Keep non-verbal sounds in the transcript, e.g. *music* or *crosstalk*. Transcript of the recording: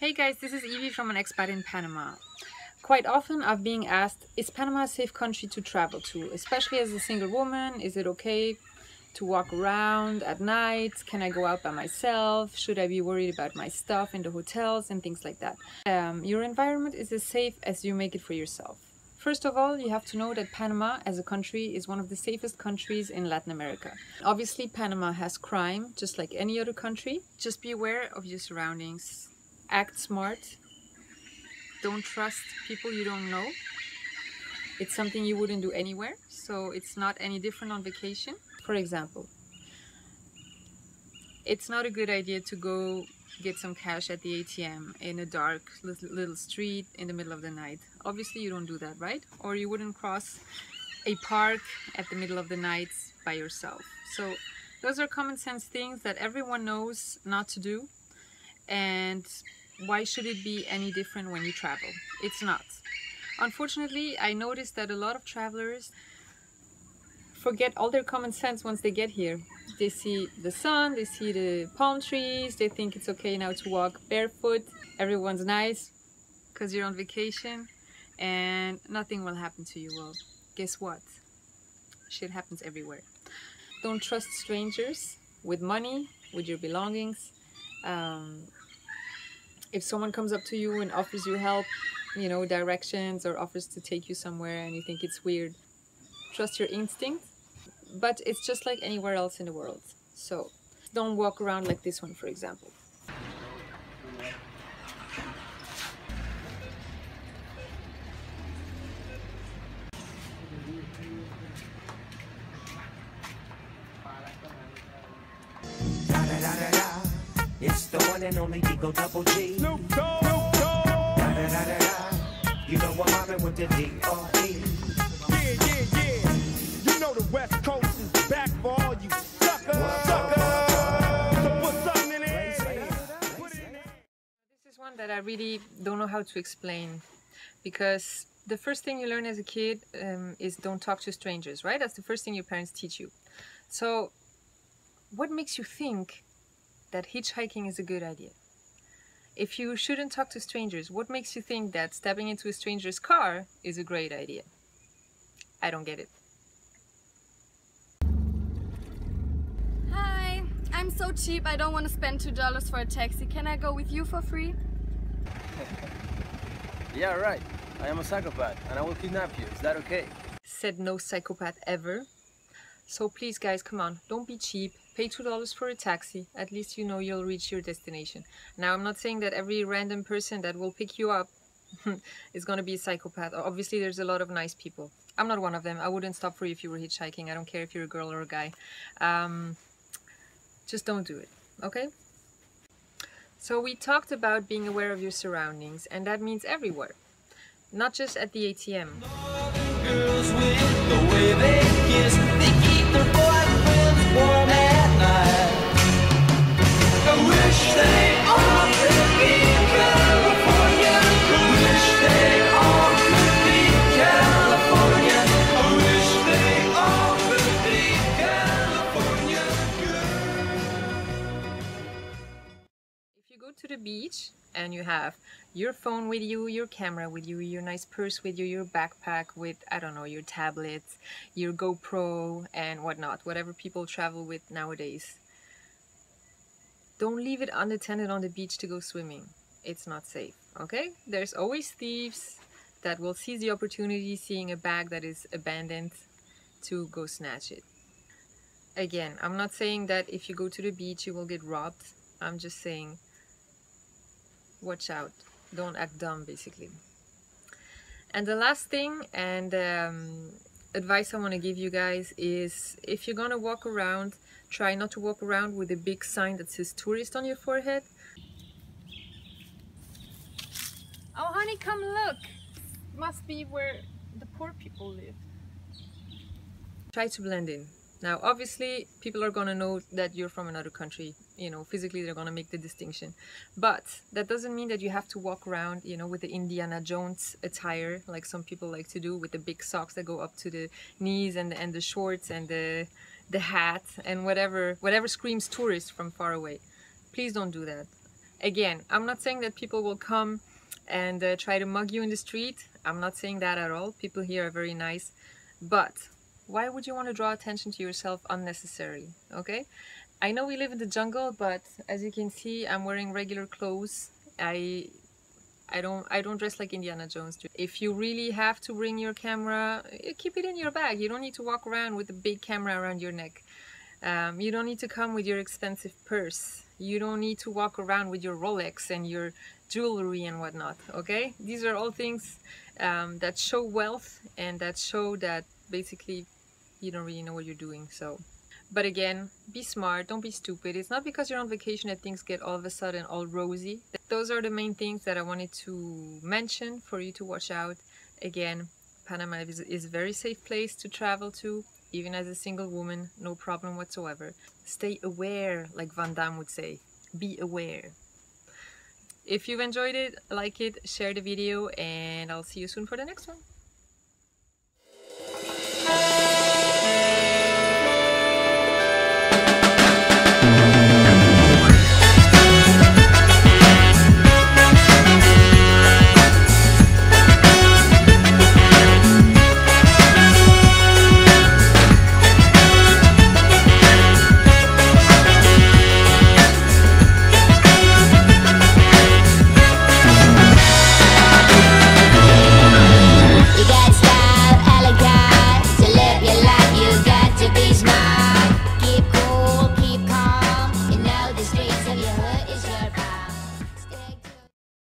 Hey guys, this is Evie from an expat in Panama. Quite often I've been asked, is Panama a safe country to travel to? Especially as a single woman, is it okay to walk around at night? Can I go out by myself? Should I be worried about my stuff in the hotels and things like that? Um, your environment is as safe as you make it for yourself. First of all, you have to know that Panama as a country is one of the safest countries in Latin America. Obviously, Panama has crime, just like any other country. Just be aware of your surroundings. Act smart. Don't trust people you don't know. It's something you wouldn't do anywhere, so it's not any different on vacation. For example, it's not a good idea to go get some cash at the ATM in a dark little street in the middle of the night. Obviously you don't do that, right? Or you wouldn't cross a park at the middle of the night by yourself. So those are common sense things that everyone knows not to do. And why should it be any different when you travel? It's not. Unfortunately, I noticed that a lot of travelers forget all their common sense once they get here. They see the sun, they see the palm trees, they think it's okay now to walk barefoot. Everyone's nice because you're on vacation and nothing will happen to you. Well, guess what? Shit happens everywhere. Don't trust strangers with money, with your belongings. Um, if someone comes up to you and offers you help, you know, directions or offers to take you somewhere and you think it's weird, trust your instinct. But it's just like anywhere else in the world. So don't walk around like this one for example one and only D-O Double G. Snoop Dogg. You know what I'm with the D-R-E. Yeah, yeah, yeah. You know the West Coast is back for all you suckers. Suckers. So put something in it. This is one that I really don't know how to explain because the first thing you learn as a kid um, is don't talk to strangers, right? That's the first thing your parents teach you. So, what makes you think that hitchhiking is a good idea? If you shouldn't talk to strangers, what makes you think that stepping into a stranger's car is a great idea? I don't get it. Hi, I'm so cheap I don't want to spend two dollars for a taxi. Can I go with you for free? *laughs* Yeah, right. I am a psychopath and I will kidnap you. Is that okay? said no psychopath ever. So please guys, come on, don't be cheap. Pay $2 for a taxi. At least you know you'll reach your destination. Now, I'm not saying that every random person that will pick you up *laughs* is gonna be a psychopath. Obviously, there's a lot of nice people. I'm not one of them. I wouldn't stop for you if you were hitchhiking. I don't care if you're a girl or a guy. Um, just don't do it, okay? So we talked about being aware of your surroundings, and that means everywhere. Not just at the ATM. Beach and you have your phone with you, your camera with you, your nice purse with you, your backpack with, I don't know, your tablet, your GoPro and whatnot, whatever people travel with nowadays, don't leave it unattended on the beach to go swimming. It's not safe, okay? There's always thieves that will seize the opportunity seeing a bag that is abandoned to go snatch it. Again, I'm not saying that if you go to the beach you will get robbed. I'm just saying watch out. Don't act dumb basically. And the last thing and um, advice i want to give you guys is if you're gonna walk around try not to walk around with a big sign that says tourist on your forehead. Oh honey come look. Must be where the poor people live. Try to blend in now obviously people are gonna know that you're from another country you know physically they're gonna make the distinction. But that doesn't mean that you have to walk around you know with the indiana jones attire like some people like to do with the big socks that go up to the knees and and the shorts and the the hat and whatever whatever screams tourist from far away. Please don't do that. Again i'm not saying that people will come and uh, try to mug you in the street. I'm not saying that at all. People here are very nice. But why would you want to draw attention to yourself unnecessarily okay i know we live in the jungle but as you can see i'm wearing regular clothes i I don't I don't dress like Indiana Jones. If you really have to bring your camera, eh, keep it in your bag. You don't need to walk around with a big camera around your neck. Um, you don't need to come with your expensive purse. You don't need to walk around with your Rolex and your jewelry and whatnot. Okay, these are all things um, that show wealth and that show that basically you don't really know what you're doing. So. But again, be smart, don't be stupid. It's not because you're on vacation that things get all of a sudden all rosy. Those are the main things that I wanted to mention for you to watch out. Again, Panama is, is a very safe place to travel to, even as a single woman, no problem whatsoever. Stay aware, like Van Damme would say. Be aware. If you've enjoyed it, like it, share the video, and I'll see you soon for the next one.